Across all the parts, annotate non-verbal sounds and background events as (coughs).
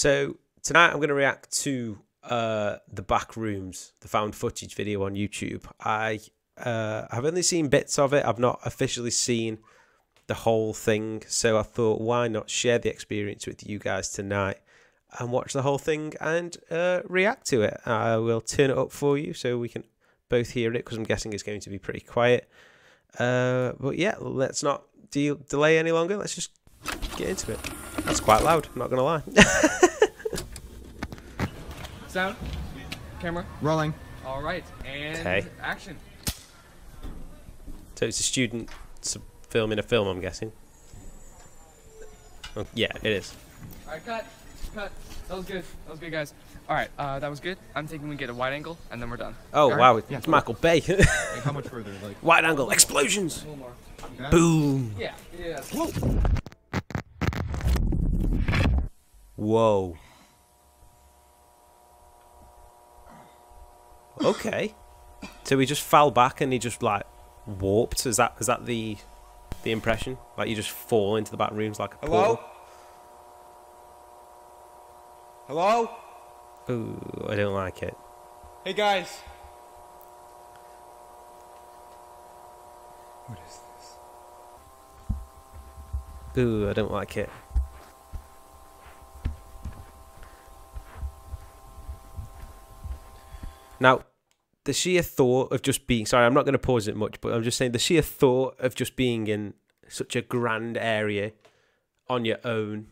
So tonight I'm going to react to uh, the Backrooms, the found footage video on YouTube. I uh, have only seen bits of it. I've not officially seen the whole thing, so I thought why not share the experience with you guys tonight and watch the whole thing and uh, react to it. I will turn it up for you so we can both hear it because I'm guessing it's going to be pretty quiet. Uh, but yeah, let's not de- delay any longer. Let's just get into it. That's quite loud. I'm not gonna lie. (laughs) Sound, camera, Rolling. all right, and Okay. action. so it's a student filming a film. I'm guessing. Oh, yeah, it is. All right, cut, cut. That was good. That was good, guys. All right, uh, that was good. I'm thinking we get a wide angle, and then we're done. Oh All right. wow, it's Yeah. Michael Bay. (laughs) Like how much further? Like Wide angle explosions. A little more. that? Boom. Yeah, yeah. Whoa. Okay. So he just fell back and he just like warped. Is that is that the the impression? Like you just fall into the Backrooms like a Hello? portal? Hello? Ooh, I don't like it. Hey guys. What is this? Ooh, I don't like it. Now, the sheer thought of just being sorry, I'm not going to pause it much, but I'm just saying the sheer thought of just being in such a grand area on your own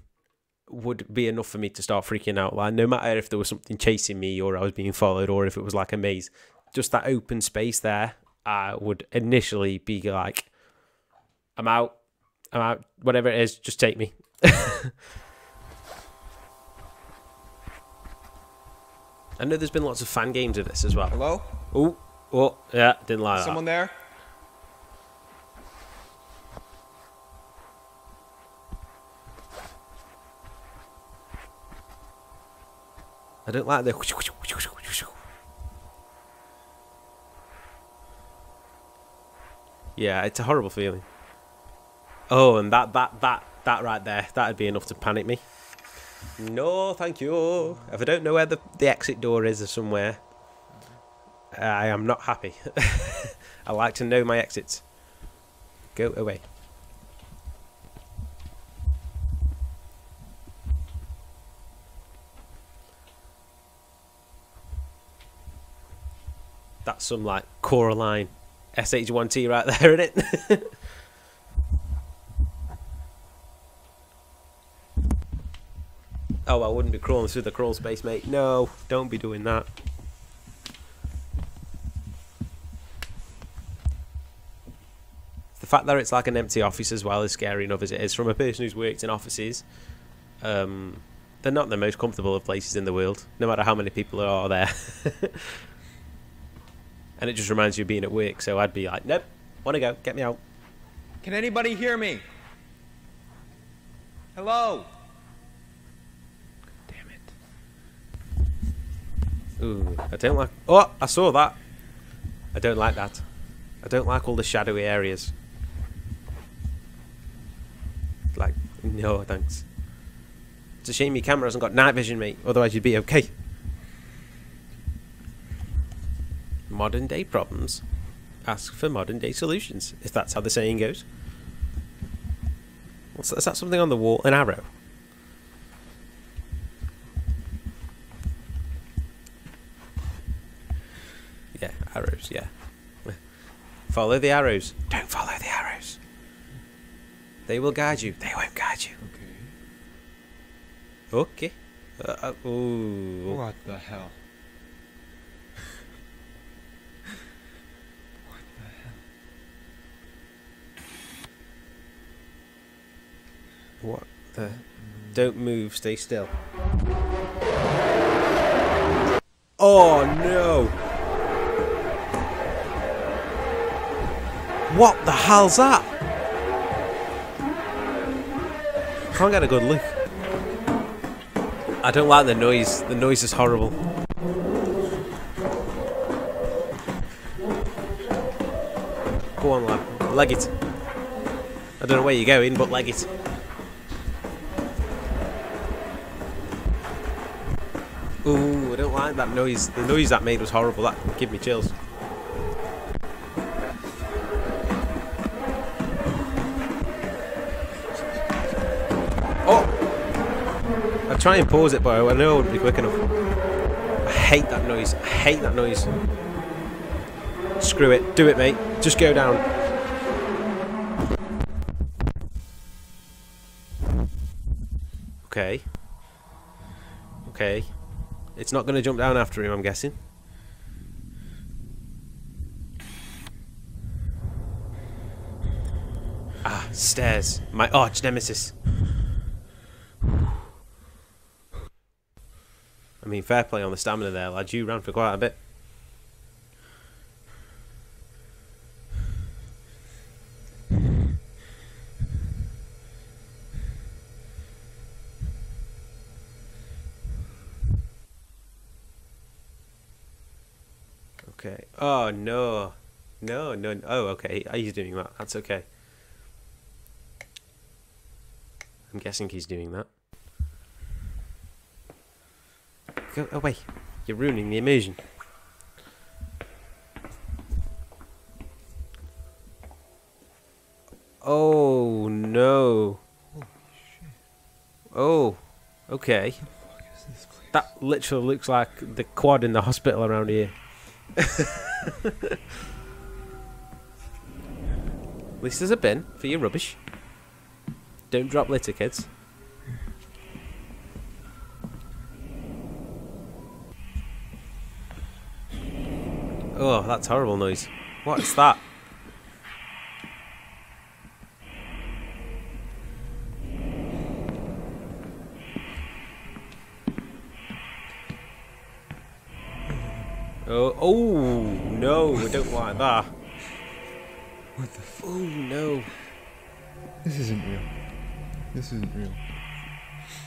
would be enough for me to start freaking out. Like, no matter if there was something chasing me or I was being followed or if it was like a maze, just that open space there, I would initially be like, I'm out, I'm out, whatever it is, just take me. (laughs) I know there's been lots of fan games of this as well. Hello? Oh, oh, yeah, didn't like Someone that. there? I don't like the. Yeah, it's a horrible feeling. Oh, and that, that, that, that right there, that'd be enough to panic me. No, thank you. If I don't know where the, the exit door is or somewhere, I am not happy. (laughs) I like to know my exits. Go away. That's some like Coraline SH1T right there, isn't it? (laughs) oh, I wouldn't be crawling through the crawl space, mate. No, don't be doing that. The fact that it's like an empty office as well is scary enough as it is. From a person who's worked in offices, um, they're not the most comfortable of places in the world, no matter how many people are there. (laughs) and it just reminds you of being at work. So I'd be like, nope, want to go, get me out. Can anybody hear me? Hello? Damn it. Ooh, I don't like. Oh, I saw that. I don't like that. I don't like all the shadowy areas. Like, no, thanks. It's a shame your camera hasn't got night vision, mate. Otherwise, you'd be okay. Modern day problems. Ask for modern day solutions, if that's how the saying goes. What's that? Is that something on the wall? An arrow? Yeah, arrows, yeah. (laughs) Follow the arrows. Don't follow the arrows. They will guide you. They won't guide you. Okay. Okay. Uh, uh, ooh. What the hell? (laughs) What the? Hell? What the? Don't move. Stay still. Oh no! What the hell's that? Can't get a good look. I don't like the noise. The noise is horrible. Go on, lad. Leg it. I don't know where you're going, but leg it. Ooh, I don't like that noise. The noise that made was horrible. That gave me chills. Try and pause it, but I know it wouldn't be quick enough. I hate that noise. I hate that noise. Screw it. Do it, mate. Just go down. Okay. Okay. It's not going to jump down after him, I'm guessing. Ah, stairs. My arch nemesis. I mean, fair play on the stamina there, lad. You ran for quite a bit. Okay. Oh no, no, no. no. Oh, okay. He's doing that. That's okay. I'm guessing he's doing that. Go away. You're ruining the immersion. Oh no. Oh, okay. That literally looks like the quad in the hospital around here. (laughs) At least there's a bin for your rubbish. Don't drop litter, kids. Oh, that's horrible noise. What's that? Oh, oh no, I don't like that. What the f- Oh no. This isn't real. This isn't real.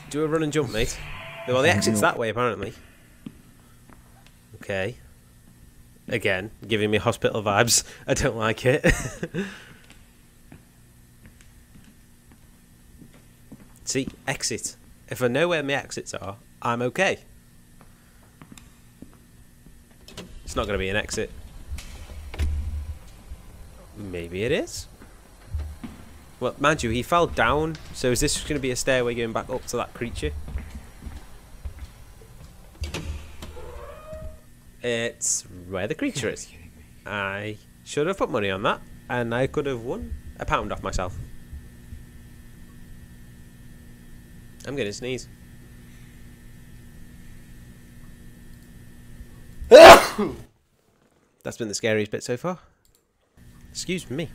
Do a run and jump, mate. Well, the exit's that way, apparently. Okay. Again, giving me hospital vibes. (laughs) I don't like it. (laughs) See, exit. If I know where my exits are, I'm okay. It's not going to be an exit. Maybe it is. Well, mind you, he fell down, so is this going to be a stairway going back up to that creature? It's where the creature is. I should have put money on that, and I could have won a pound off myself. I'm gonna sneeze. (coughs) That's been the scariest bit so far. Excuse me.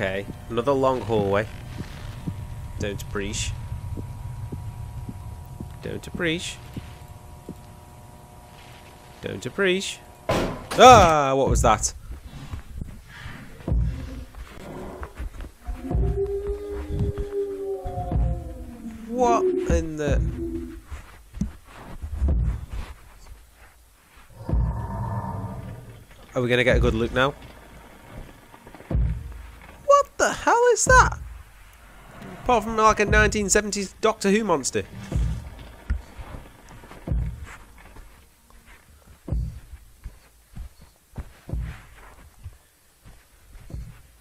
Okay, another long hallway. Don't breach. Don't breach. Don't breach. Ah, what was that? What in the... Are we going to get a good look now? What the hell is that? Apart from like a 1970s Doctor Who monster.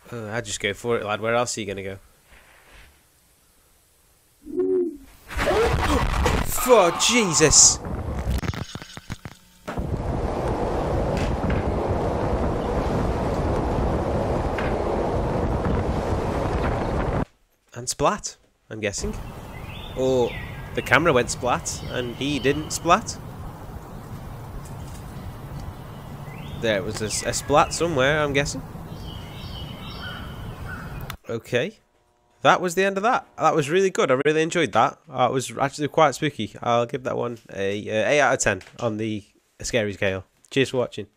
Uh, I'd just go for it, lad. Where else are you going to go? (gasps) For Jesus! And splat, I'm guessing. Or the camera went splat and he didn't splat. There was a splat somewhere, I'm guessing. Okay. That was the end of that. That was really good. I really enjoyed that. Uh, it was actually quite spooky. I'll give that one a uh, 8 out of 10 on the scary scale. Cheers for watching.